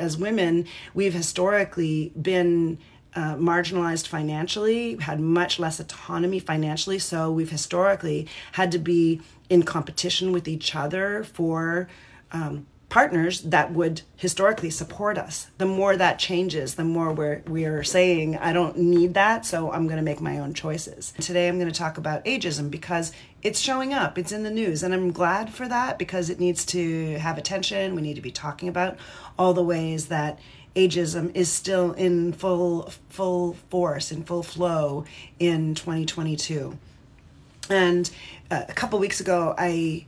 as women, we've historically been uh, marginalized financially, had much less autonomy financially. So we've historically had to be in competition with each other for um, partners that would historically support us. The more that changes, the more we're we're saying, I don't need that, so I'm going to make my own choices. Today I'm going to talk about ageism because it's showing up, it's in the news, and I'm glad for that because it needs to have attention. We need to be talking about all the ways that ageism is still in full full force in full flow in 2022 and uh, a couple weeks ago i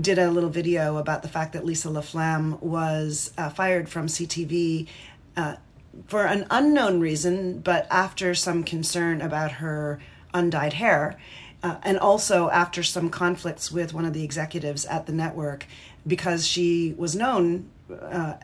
did a little video about the fact that lisa laflamme was uh, fired from ctv uh, for an unknown reason but after some concern about her undyed hair uh, and also after some conflicts with one of the executives at the network because she was known uh,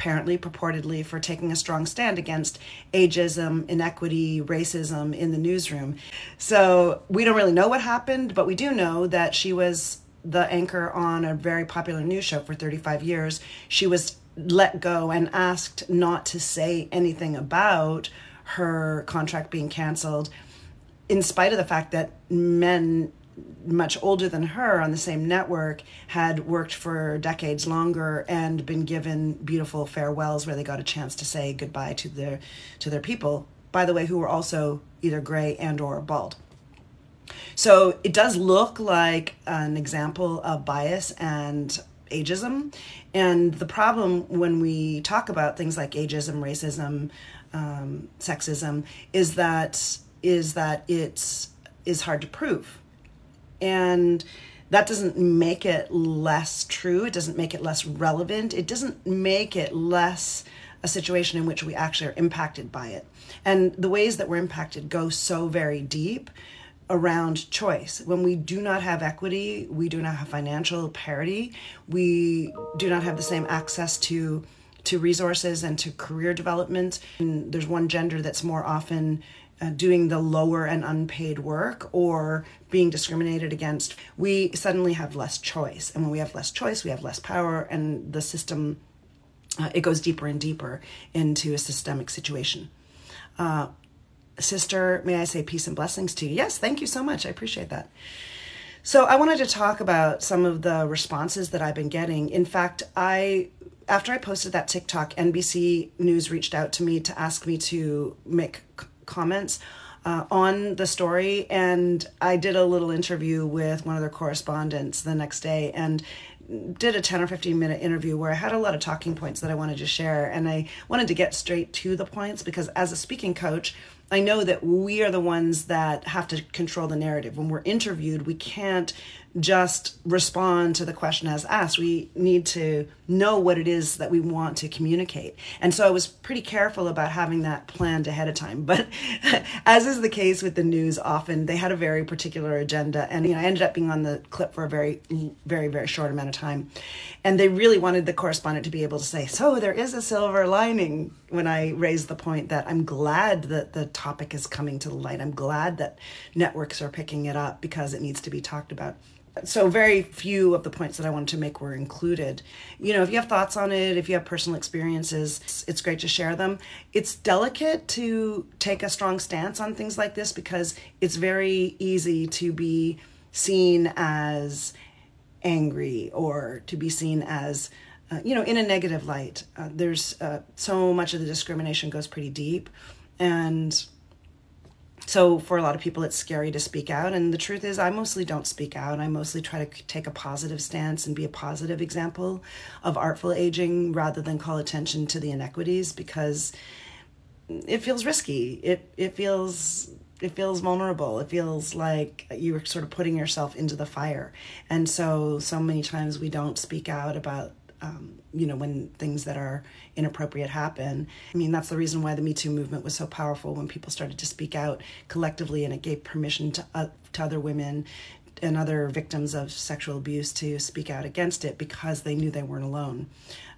apparently, purportedly, for taking a strong stand against ageism, inequity, racism in the newsroom. So we don't really know what happened, but we do know that she was the anchor on a very popular news show for 35 years. She was let go and asked not to say anything about her contract being canceled, in spite of the fact that men much older than her on the same network had worked for decades longer and been given beautiful farewells where they got a chance to say goodbye to their to their people by the way who were also either gray and or bald so it does look like an example of bias and ageism and the problem when we talk about things like ageism racism um, sexism is that is that it's is hard to prove and that doesn't make it less true. It doesn't make it less relevant. It doesn't make it less a situation in which we actually are impacted by it. And the ways that we're impacted go so very deep around choice. When we do not have equity, we do not have financial parity, we do not have the same access to to resources and to career development. And there's one gender that's more often uh, doing the lower and unpaid work or being discriminated against, we suddenly have less choice. And when we have less choice, we have less power, and the system uh, it goes deeper and deeper into a systemic situation. Uh, sister, may I say peace and blessings to you? Yes, thank you so much. I appreciate that. So I wanted to talk about some of the responses that I've been getting. In fact, I after I posted that TikTok, NBC News reached out to me to ask me to make comments uh, on the story. And I did a little interview with one of their correspondents the next day and did a 10 or 15 minute interview where I had a lot of talking points that I wanted to share. And I wanted to get straight to the points because as a speaking coach, I know that we are the ones that have to control the narrative. When we're interviewed, we can't just respond to the question as asked. We need to know what it is that we want to communicate. And so I was pretty careful about having that planned ahead of time. But as is the case with the news, often they had a very particular agenda. And you know, I ended up being on the clip for a very, very, very short amount of time. And they really wanted the correspondent to be able to say, So there is a silver lining when I raised the point that I'm glad that the topic is coming to the light. I'm glad that networks are picking it up because it needs to be talked about so very few of the points that I wanted to make were included. You know, if you have thoughts on it, if you have personal experiences, it's great to share them. It's delicate to take a strong stance on things like this because it's very easy to be seen as angry or to be seen as uh, you know in a negative light uh, there's uh, so much of the discrimination goes pretty deep and so for a lot of people it's scary to speak out. And the truth is i mostly don't speak out. I mostly try to take a positive stance and be a positive example of artful aging rather than call attention to the inequities because it feels risky. It it feels it feels vulnerable. It feels like you're sort of putting yourself into the fire. And so so many times we don't speak out about um, you know, when things that are inappropriate happen. I mean, that's the reason why the Me Too movement was so powerful when people started to speak out collectively and it gave permission to, uh, to other women and other victims of sexual abuse to speak out against it because they knew they weren't alone.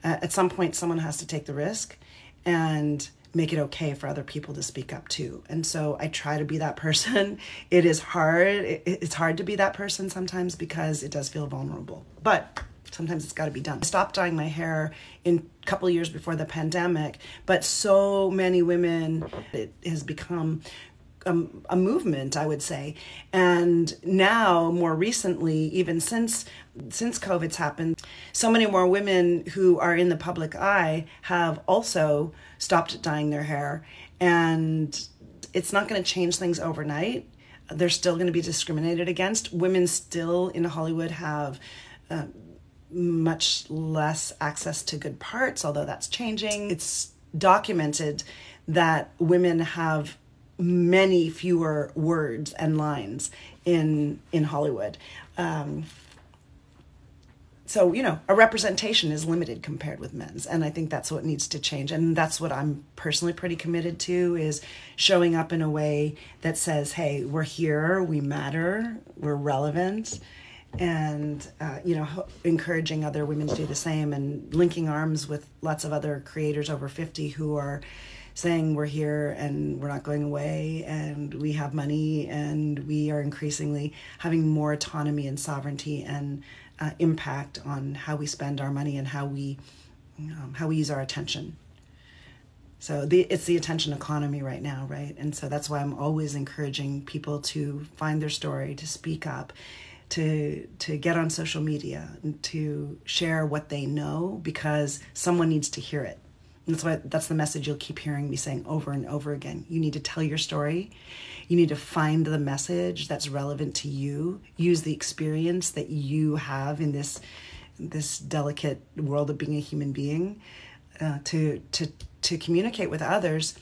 Uh, at some point, someone has to take the risk and make it okay for other people to speak up too. And so I try to be that person. It is hard. It, it's hard to be that person sometimes because it does feel vulnerable. But sometimes it's got to be done. I stopped dyeing my hair in a couple years before the pandemic, but so many women, it has become a, a, movement, I would say. And now, more recently, even since since COVID's happened, so many more women who are in the public eye have also stopped dyeing their hair. And it's not going to change things overnight. They're still going to be discriminated against. Women still in Hollywood have. Uh, much less access to good parts, although that's changing. It's documented that women have many fewer words and lines in in Hollywood. Um, so you know a representation is limited compared with men's and i think that's what needs to change and that's what i'm personally pretty committed to is showing up in a way that says hey we're here we matter we're relevant and uh, you know encouraging other women to do the same and linking arms with lots of other creators over 50 who are saying we're here and we're not going away and we have money and we are increasingly having more autonomy and sovereignty and uh, impact on how we spend our money and how we um, how we use our attention. So the it's the attention economy right now, right? And so that's why I'm always encouraging people to find their story, to speak up, to to get on social media, and to share what they know because someone needs to hear it. And that's what that's the message you'll keep hearing me saying over and over again. You need to tell your story. You need to find the message that's relevant to you. Use the experience that you have in this this delicate world of being a human being uh, to to to communicate with others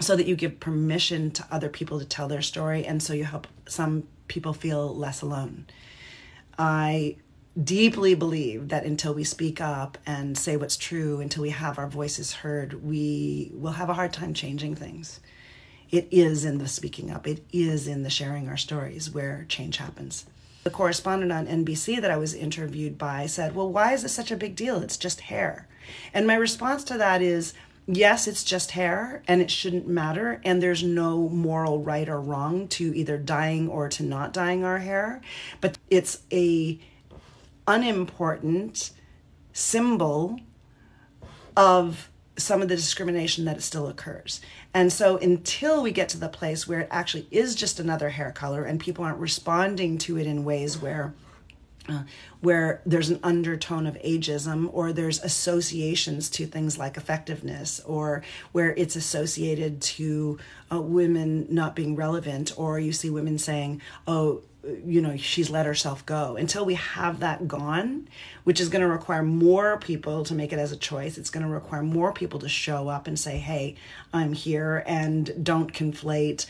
so that you give permission to other people to tell their story and so you help some people feel less alone. I deeply believe that until we speak up and say what's true, until we have our voices heard, we will have a hard time changing things. It is in the speaking up, it is in the sharing our stories where change happens. The correspondent on NBC that I was interviewed by said, Well, why is this such a big deal? It's just hair. And my response to that is, Yes, it's just hair and it shouldn't matter. And there's no moral right or wrong to either dyeing or to not dyeing our hair. But it's a unimportant symbol of some of the discrimination that still occurs. And so until we get to the place where it actually is just another hair color and people aren't responding to it in ways where where there's an undertone of ageism or there's associations to things like effectiveness or where it's associated to uh, women not being relevant or you see women saying oh you know she's let herself go. Until we have that gone which is going to require more people to make it as a choice it's going to require more people to show up and say hey i'm here and don't conflate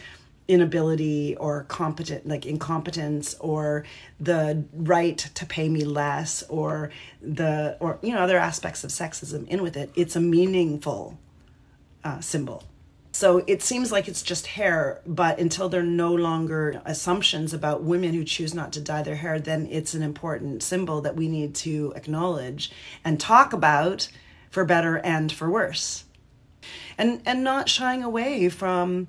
inability or competent like incompetence or the right to pay me less or the or you know other aspects of sexism in with it it's a meaningful uh, symbol so it seems like it's just hair, but until there are no longer assumptions about women who choose not to dye their hair, then it's an important symbol that we need to acknowledge and talk about for better and for worse. And and not shying away from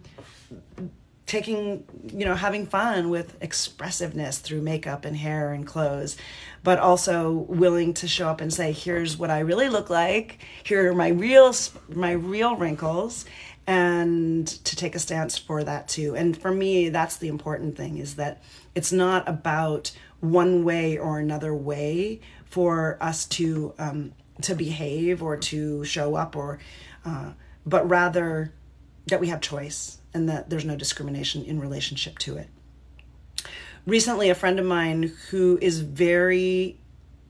taking you know having fun with expressiveness through makeup and hair and clothes but also willing to show up and say here's what i really look like here are my real my real wrinkles and to take a stance for that too. And for me, that's the important thing is that it's not about one way or another way for us to um, to behave or to show up or uh, but rather that we have choice and that there's no discrimination in relationship to it recently a friend of mine who is very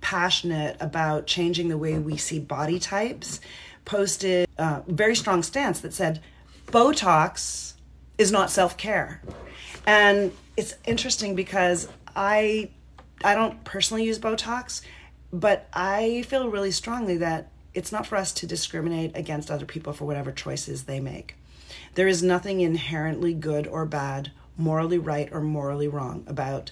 passionate about changing the way we see body types posted a very strong stance that said Botox is not self care. And it's interesting because I I don't personally use Botox, but I feel really strongly that it's not for us to discriminate against other people for whatever choices they make. There is nothing inherently good or bad, morally right or morally wrong about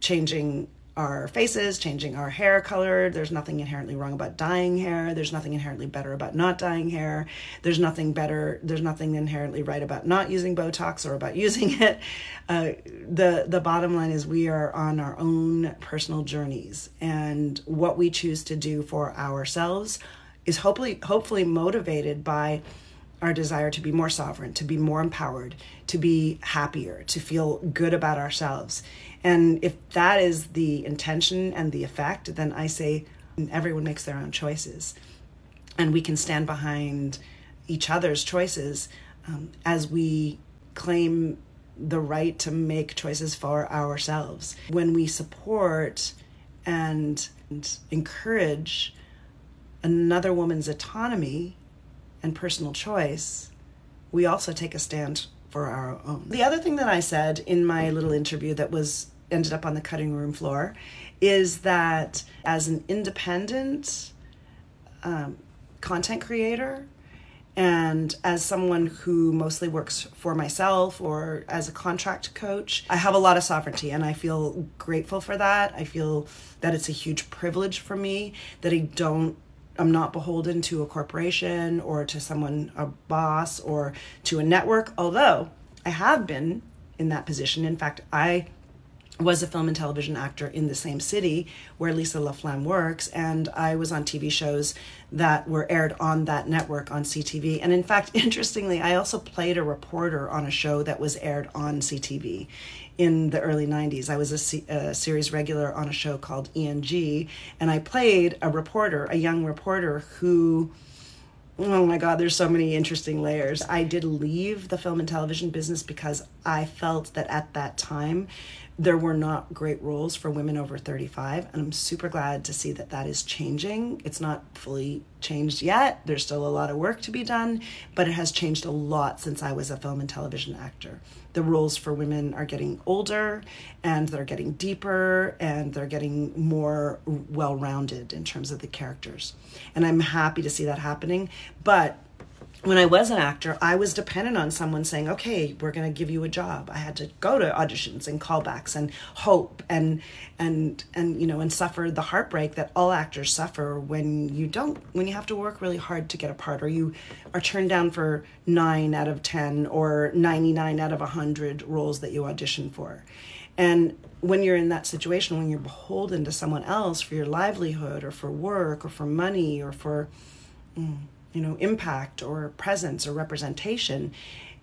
changing our faces, changing our hair color. There's nothing inherently wrong about dyeing hair. There's nothing inherently better about not dyeing hair. There's nothing better. There's nothing inherently right about not using Botox or about using it. Uh, the the bottom line is we are on our own personal journeys, and what we choose to do for ourselves is hopefully hopefully motivated by our desire to be more sovereign, to be more empowered, to be happier, to feel good about ourselves. And if that is the intention and the effect, then I say everyone makes their own choices. And we can stand behind each other's choices um, as we claim the right to make choices for ourselves. When we support and, and encourage another woman's autonomy and personal choice, we also take a stand for our own. The other thing that I said in my little interview that was ended up on the cutting room floor is that as an independent um, content creator and as someone who mostly works for myself or as a contract coach, I have a lot of sovereignty and I feel grateful for that. I feel that it's a huge privilege for me that I don't I'm not beholden to a corporation or to someone, a boss, or to a network, although I have been in that position. In fact, I was a film and television actor in the same city where Lisa LaFlamme works, and I was on TV shows that were aired on that network on CTV. And in fact, interestingly, I also played a reporter on a show that was aired on CTV in the early 90s. I was a, series regular on a show called ENG, and I played a reporter, a young reporter who Oh my God, there's so many interesting layers. I did leave the film and television business because I felt that at that time there were not great roles for women over 35 and i'm super glad to see that that is changing it's not fully changed yet there's still a lot of work to be done but it has changed a lot since i was a film and television actor the roles for women are getting older and they're getting deeper and they're getting more well-rounded in terms of the characters. And i'm happy to see that happening but when I was an actor, I was dependent on someone saying, "Okay, we're going to give you a job." I had to go to auditions and callbacks and hope and and and you know and suffer the heartbreak that all actors suffer when you don't when you have to work really hard to get a part or you are turned down for 9 out of 10 or 99 out of 100 roles that you audition for. And when you're in that situation when you're beholden to someone else for your livelihood or for work or for money or for mm, you know impact or presence or representation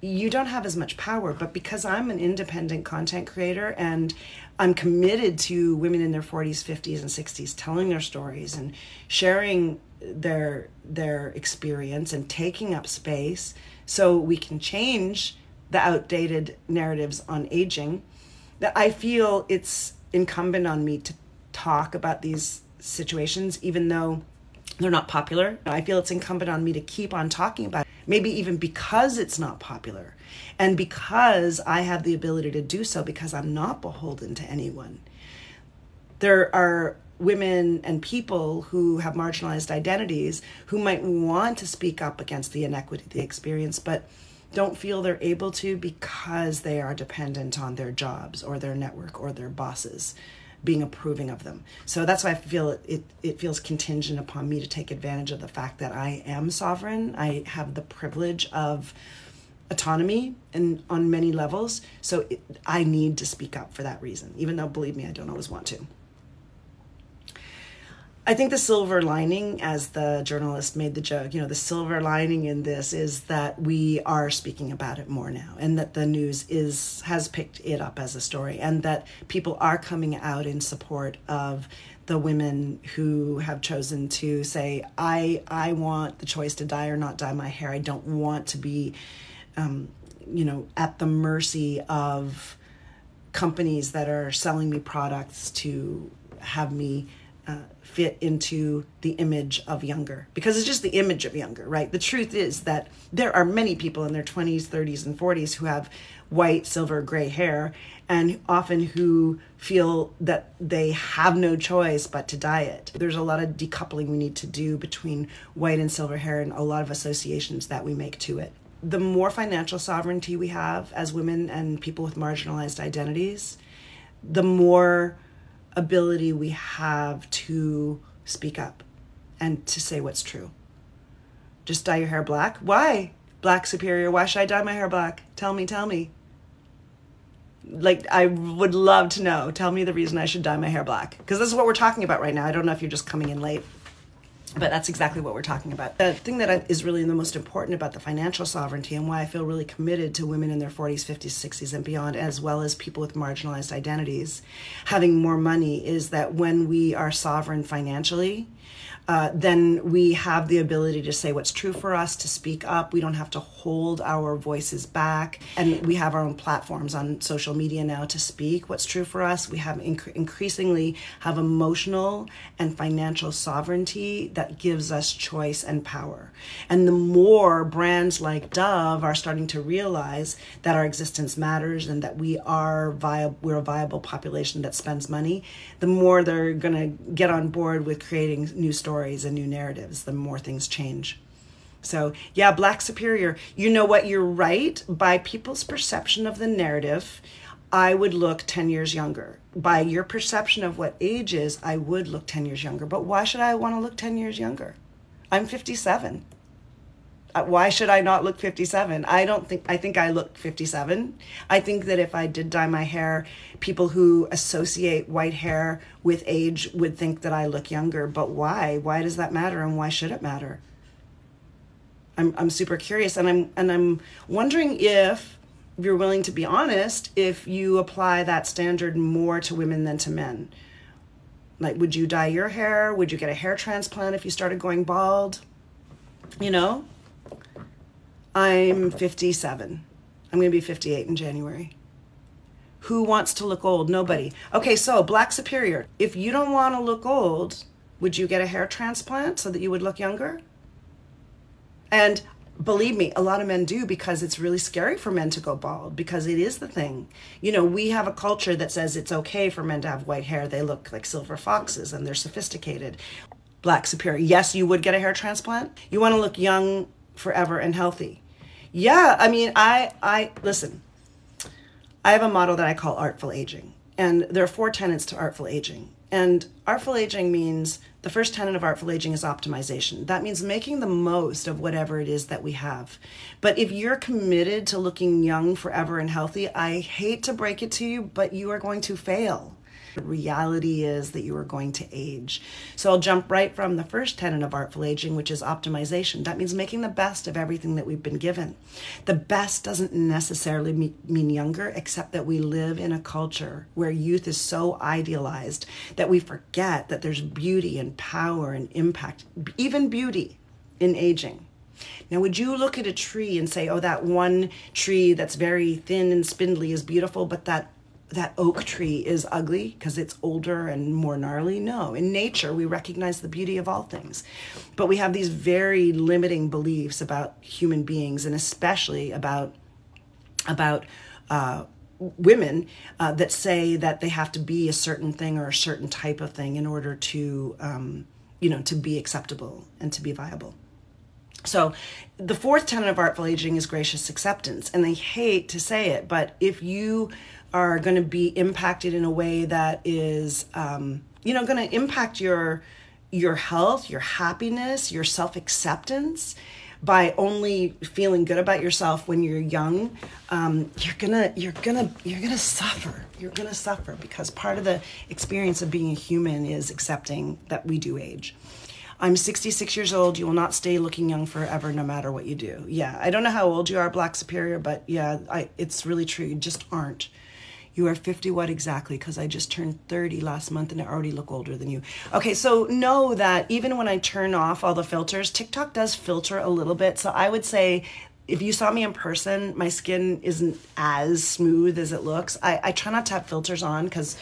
you don't have as much power. But because i'm an independent content creator and i'm committed to women in their 40s 50s and 60s telling their stories and sharing their their experience and taking up space so we can change the outdated narratives on aging that i feel it's incumbent on me to talk about these situations even though they're not popular. I feel it's incumbent on me to keep on talking about it, maybe even because it's not popular and because I have the ability to do so because I'm not beholden to anyone. There are women and people who have marginalized identities who might want to speak up against the inequity they experience, but don't feel they're able to because they are dependent on their jobs or their network or their bosses being approving of them. So that's why I feel it, it, it feels contingent upon me to take advantage of the fact that I am sovereign. I have the privilege of autonomy and on many levels. So it, I need to speak up for that reason, even though, believe me, I don't always want to. I think the silver lining, as the journalist made the joke, you know, the silver lining in this is that we are speaking about it more now, and that the news is has picked it up as a story, and that people are coming out in support of the women who have chosen to say, "I I want the choice to dye or not dye my hair. I don't want to be, um, you know, at the mercy of companies that are selling me products to have me." Fit into the image of younger because it's just the image of younger, right? The truth is that there are many people in their 20s, 30s, and 40s who have white, silver, gray hair and often who feel that they have no choice but to dye it. There's a lot of decoupling we need to do between white and silver hair and a lot of associations that we make to it. The more financial sovereignty we have as women and people with marginalized identities, the more ability we have to speak up and to say what's true. Just dye your hair black? Why? Black superior. Why should I dye my hair black? Tell me, tell me. Like, I would love to know. Tell me the reason I should dye my hair black. Because this is what we're talking about right now. I don't know if you're just coming in late but that's exactly what we're talking about. The thing that is really the most important about the financial sovereignty and why I feel really committed to women in their 40s, 50s, 60s, and beyond, as well as people with marginalized identities, having more money is that when we are sovereign financially, uh, then we have the ability to say what's true for us, to speak up. We don't have to hold our voices back. And we have our own platforms on social media now to speak what's true for us. We have inc- increasingly have emotional and financial sovereignty that gives us choice and power. And the more brands like Dove are starting to realize that our existence matters and that we are viable, we're a viable population that spends money, the more they're going to get on board with creating new stories and new narratives, the more things change. So, yeah, Black Superior, you know what? You're right. By people's perception of the narrative, I would look 10 years younger. By your perception of what age is, I would look 10 years younger. But why should I want to look 10 years younger? I'm 57. Uh, why should I not look 57? I don't think, I think I look 57. I think that if I did dye my hair, people who associate white hair with age would think that I look younger. But why? Why does that matter and why should it matter? I'm, I'm super curious and I'm, and I'm wondering if you're willing to be honest, if you apply that standard more to women than to men. Like, would you dye your hair? Would you get a hair transplant if you started going bald? You know? I'm 57. I'm going to be 58 in January. Who wants to look old? Nobody. Okay, so Black Superior, if you don't want to look old, would you get a hair transplant so that you would look younger? And believe me, a lot of men do because it's really scary for men to go bald because it is the thing. You know, we have a culture that says it's okay for men to have white hair. They look like silver foxes and they're sophisticated. Black Superior, yes, you would get a hair transplant. You want to look young forever and healthy. Yeah, I mean, I I listen. I have a model that I call artful aging, and there are four tenets to artful aging. And artful aging means the first tenet of artful aging is optimization. That means making the most of whatever it is that we have. But if you're committed to looking young forever and healthy, I hate to break it to you, but you are going to fail. The reality is that you are going to age. So I'll jump right from the first tenet of artful aging, which is optimization. That means making the best of everything that we've been given. The best doesn't necessarily mean younger, except that we live in a culture where youth is so idealized that we forget that there's beauty and power and impact, even beauty in aging. Now, would you look at a tree and say, oh, that one tree that's very thin and spindly is beautiful, but that that oak tree is ugly because it's older and more gnarly. No, in nature, we recognize the beauty of all things. But we have these very limiting beliefs about human beings and especially about, about, uh, women uh, that say that they have to be a certain thing or a certain type of thing in order to um, you know to be acceptable and to be viable so the fourth tenet of artful aging is gracious acceptance and they hate to say it but if you are going to be impacted in a way that is um, you know going to impact your your health your happiness your self-acceptance by only feeling good about yourself when you're young um, you're gonna you're gonna you're gonna suffer. You're gonna suffer because part of the experience of being a human is accepting that we do age I'm 66 years old. You will not stay looking young forever, no matter what you do. Yeah, I don't know how old you are, Black Superior, but yeah, I, it's really true. You just aren't. You are 50 what exactly? Because I just turned 30 last month and I already look older than you. Okay, so know that even when I turn off all the filters, TikTok does filter a little bit. So I would say if you saw me in person, my skin isn't as smooth as it looks. I, I try not to have filters on because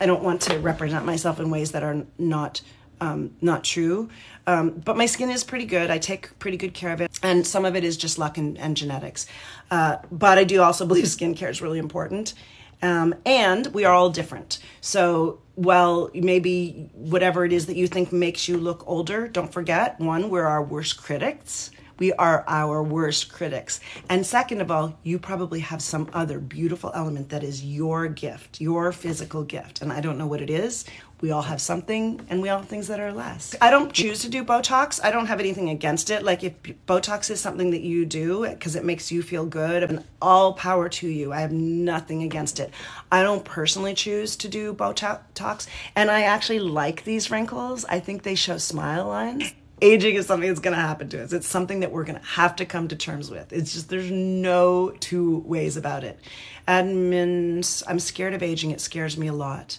I don't want to represent myself in ways that are not um, not true. Um, but my skin is pretty good. I take pretty good care of it. And some of it is just luck and, and genetics. Uh, but I do also believe skincare is really important. Um, and we are all different. So, well, maybe whatever it is that you think makes you look older, don't forget one, we're our worst critics. We are our worst critics. And second of all, you probably have some other beautiful element that is your gift, your physical gift. And I don't know what it is. We all have something and we all have things that are less. I don't choose to do Botox. I don't have anything against it. Like if Botox is something that you do because it makes you feel good, and all power to you. I have nothing against it. I don't personally choose to do Botox. And I actually like these wrinkles. I think they show smile lines aging is something that's going to happen to us. It's something that we're going to have to come to terms with. It's just, there's no two ways about it. Admins, I'm scared of aging. It scares me a lot.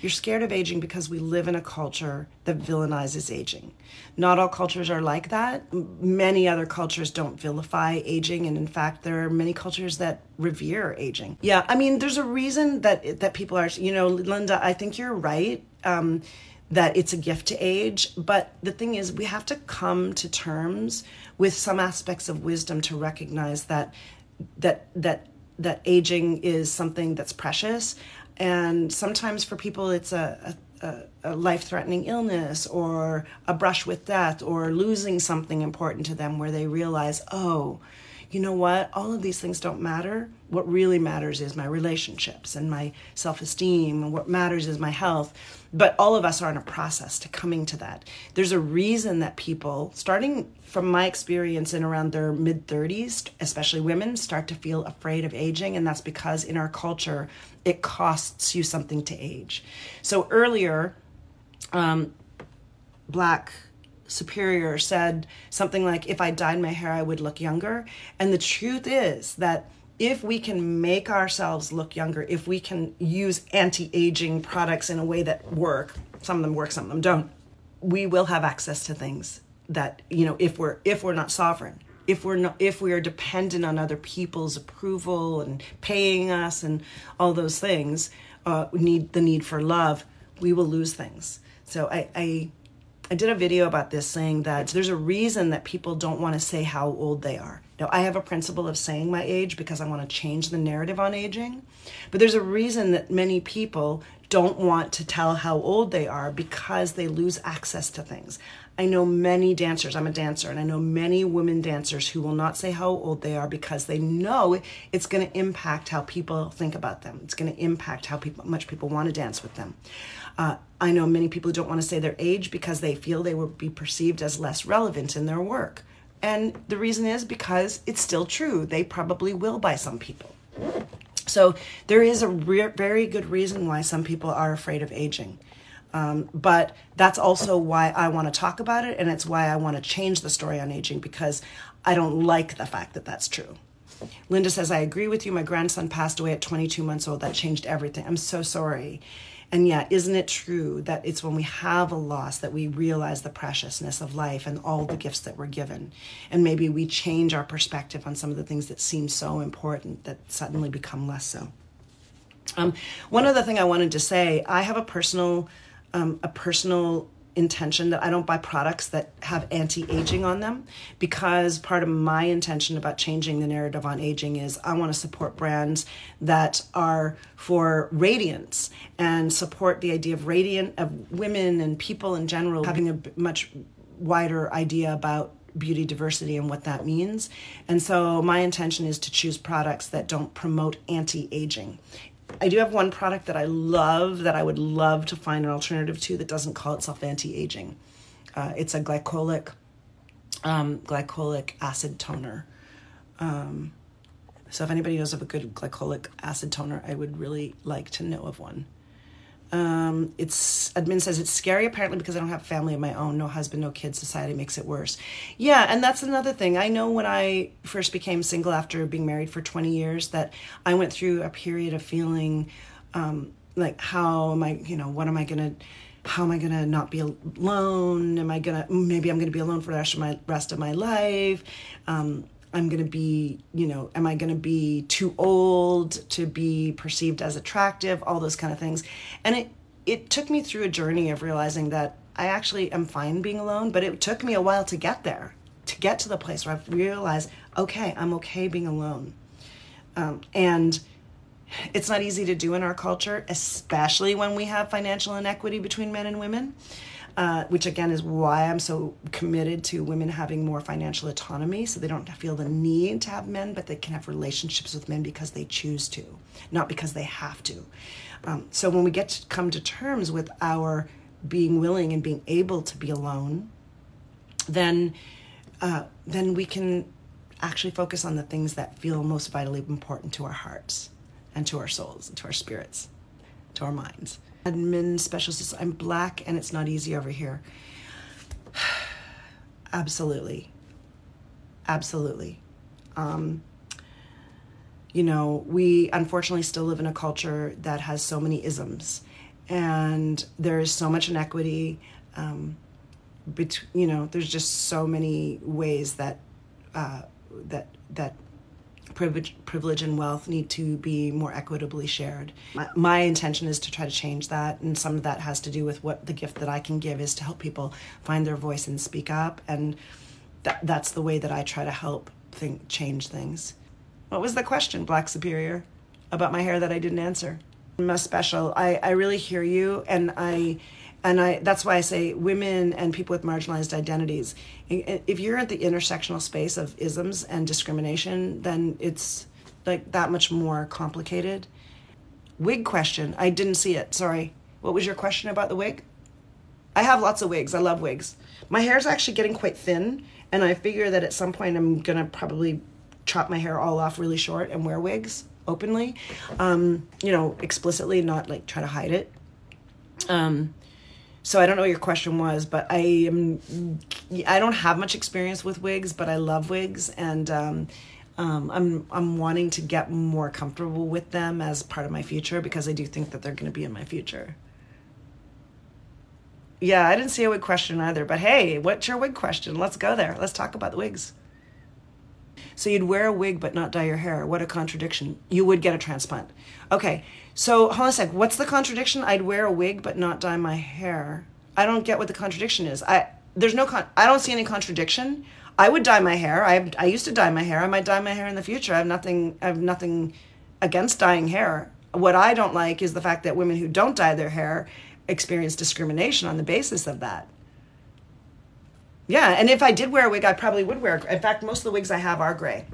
You're scared of aging because we live in a culture that villainizes aging. Not all cultures are like that. Many other cultures don't vilify aging, and in fact, there are many cultures that revere aging. Yeah, I mean, there's a reason that that people are. You know, Linda, I think you're right. Um, that it's a gift to age. But the thing is, we have to come to terms with some aspects of wisdom to recognize that that that that aging is something that's precious. And sometimes for people it's a, a, a life-threatening illness or a brush with death or losing something important to them where they realize oh you know what? All of these things don't matter. What really matters is my relationships and my self-esteem and what matters is my health but all of us are in a process to coming to that. There's a reason that people starting from my experience in around their mid 30s especially women start to feel afraid of aging and that's because in our culture it costs you something to age. So earlier um, black superior said something like if i dyed my hair i would look younger. And the truth is that if we can make ourselves look younger, if we can use anti aging products in a way that work, some of them work, some of them don't, we will have access to things that you know if we're if we're not sovereign if we're not if we are dependent on other people's approval and paying us and all those things uh, need the need for love we will lose things so I, I I did a video about this saying that there's a reason that people don't want to say how old they are. Now, I have a principle of saying my age because I want to change the narrative on aging. But there's a reason that many people don't want to tell how old they are because they lose access to things. I know many dancers, I'm a dancer, and I know many women dancers who will not say how old they are because they know it's going to impact how people think about them. It's going to impact how people, much people want to dance with them. Uh, I know many people who don't want to say their age because they feel they will be perceived as less relevant in their work. And the reason is because it's still true. They probably will by some people. So there is a re- very good reason why some people are afraid of aging. Um, but that's also why I want to talk about it, and it's why I want to change the story on aging because I don't like the fact that that's true. Linda says, I agree with you. My grandson passed away at 22 months old. That changed everything. I'm so sorry. And yet, isn't it true that it's when we have a loss that we realize the preciousness of life and all the gifts that we're given? And maybe we change our perspective on some of the things that seem so important that suddenly become less so. Um, one other thing I wanted to say I have a personal, um, a personal intention that I don't buy products that have anti aging on them because part of my intention about changing the narrative on aging is I want to support brands that are for radiance and support the idea of radiant, of women and people in general having a much wider idea about beauty diversity and what that means. And so my intention is to choose products that don't promote anti aging. I do have one product that I love that I would love to find an alternative to that doesn't call itself anti-aging. Uh, it's a glycolic um, glycolic acid toner. Um, so if anybody knows of a good glycolic acid toner, I would really like to know of one. Um, it's admin says it's scary apparently because I don't have family of my own, no husband, no kids. Society makes it worse. Yeah, and that's another thing. I know when I first became single after being married for 20 years that I went through a period of feeling um, like how am I, you know, what am I gonna how am I gonna not be alone? Am I gonna maybe I'm gonna be alone for the rest of my rest of my life? Um, I'm going to be, you know, am I going to be too old to be perceived as attractive? All those kind of things. And it, it took me through a journey of realizing that I actually am fine being alone, but it took me a while to get there, to get to the place where I realized, okay, I'm okay being alone. Um, and it's not easy to do in our culture, especially when we have financial inequity between men and women. Uh, which again is why I'm so committed to women having more financial autonomy so they don't feel the need to have men, but they can have relationships with men because they choose to, not because they have to. Um, so when we get to come to terms with our being willing and being able to be alone, then uh, then we can actually focus on the things that feel most vitally important to our hearts and to our souls and to our spirits, to our minds admin specialist. I'm black and it's not easy over here. Absolutely. Absolutely. Um, you know, we unfortunately still live in a culture that has so many isms, and there is so much inequity. Um, bet- you know, there's just so many ways that uh, that that privilege, privilege and wealth need to be more equitably shared. My, my, intention is to try to change that, and some of that has to do with what the gift that I can give is to help people find their voice and speak up, and that that's the way that I try to help think change things. What was the question, Black Superior, about my hair that I didn't answer? A special. I, I really hear you, and I and I that's why I say women and people with marginalized identities. If you're at the intersectional space of isms and discrimination, then it's like that much more complicated. Wig question. I didn't see it. Sorry. What was your question about the wig? I have lots of wigs. I love wigs. My hair is actually getting quite thin, and I figure that at some point I'm gonna probably chop my hair all off really short and wear wigs openly. Um, you know, explicitly, not like try to hide it. Um, so I don't know what your question was, but I am I don't have much experience with wigs, but I love wigs and um, um, I'm I'm wanting to get more comfortable with them as part of my future because I do think that they're going to be in my future. Yeah, I didn't see a wig question either, but hey, what's your wig question? Let's go there. Let's talk about the wigs. So you'd wear a wig but not dye your hair. What a contradiction. You would get a transplant. Okay, so hold on a sec. What's the contradiction? I'd wear a wig but not dye my hair. I don't get what the contradiction is. I there's no con- I don't see any contradiction. I would dye my hair. I I used to dye my hair. I might dye my hair in the future. I have nothing I have nothing against dyeing hair. What I don't like is the fact that women who don't dye their hair experience discrimination on the basis of that. Yeah, and if I did wear a wig, I probably would wear. In fact, most of the wigs I have are gray,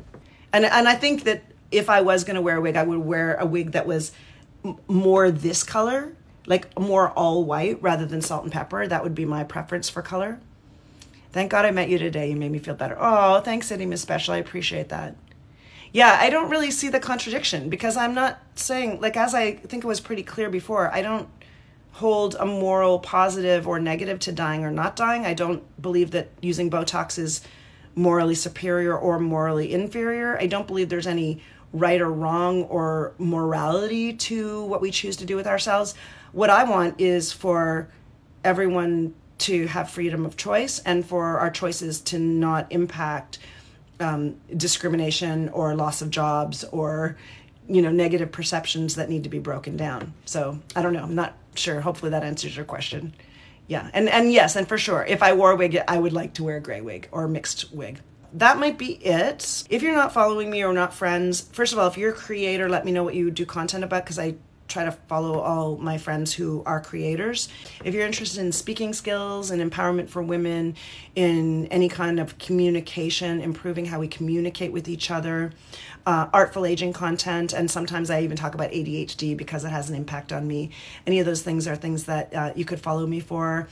and and I think that if I was going to wear a wig, I would wear a wig that was m- more this color, like more all white rather than salt and pepper. That would be my preference for color. Thank God I met you today. You made me feel better. Oh, thanks, City Miss Special. I appreciate that. Yeah, I don't really see the contradiction because I'm not saying like as I think it was pretty clear before. I don't hold a moral positive or negative to dying or not dying. I don't believe that using Botox is morally superior or morally inferior. I don't believe there's any right or wrong or morality to what we choose to do with ourselves. What I want is for everyone to have freedom of choice and for our choices to not impact um, discrimination or loss of jobs or you know negative perceptions that need to be broken down. So i don't know. I'm not sure. Hopefully that answers your question. Yeah. And and yes and for sure if i wore a wig i would like to wear a gray wig or a mixed wig. That might be it. If you're not following me or not friends first of all if you're a creator let me know what you do content about because i try to follow all my friends who are creators. If you're interested in speaking skills and empowerment for women, in any kind of communication, improving how we communicate with each other, uh, artful aging content, and sometimes I even talk about ADHD because it has an impact on me. Any of those things are things that uh, you could follow me for.